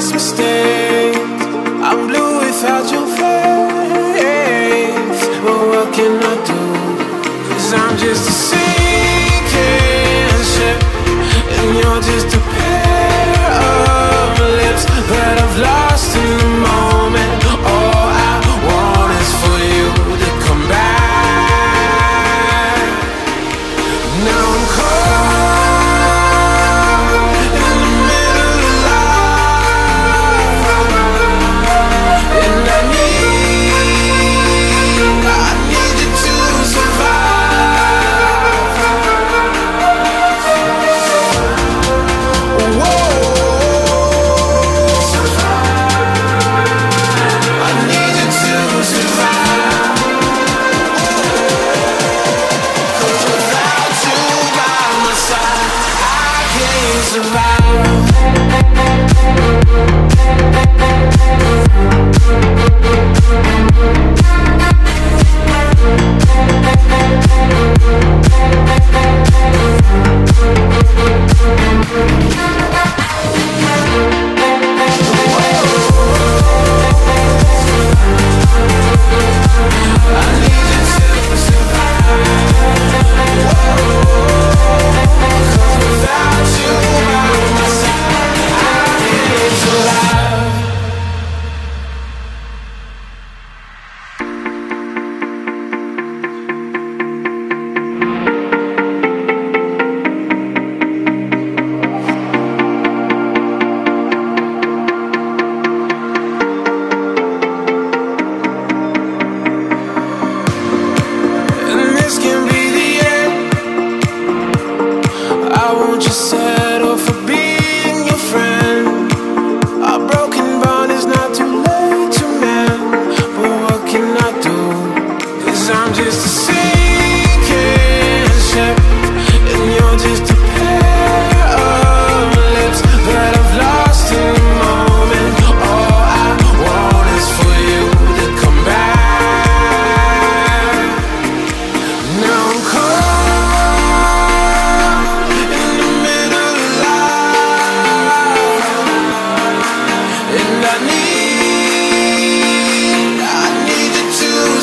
past mistakes. I'm blue without your face. But what can I do? Cause I'm just a around. you said.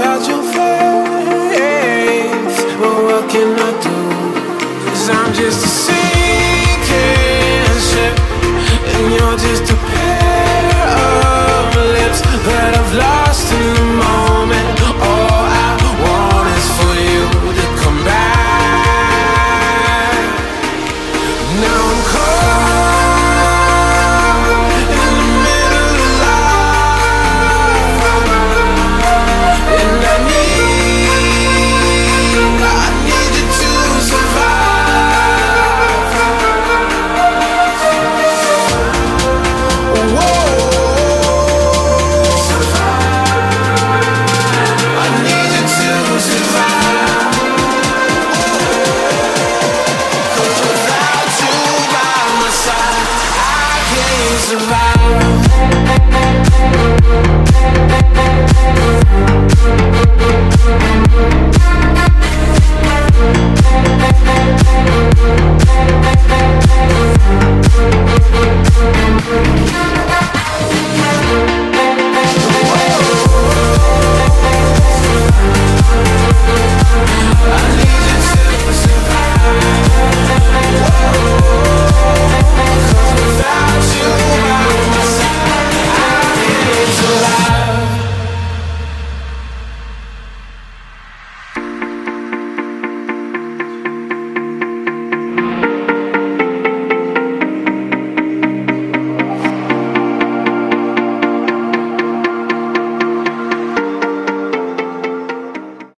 inside your face. But what can I do? i I'm just a sinking ship, and you're just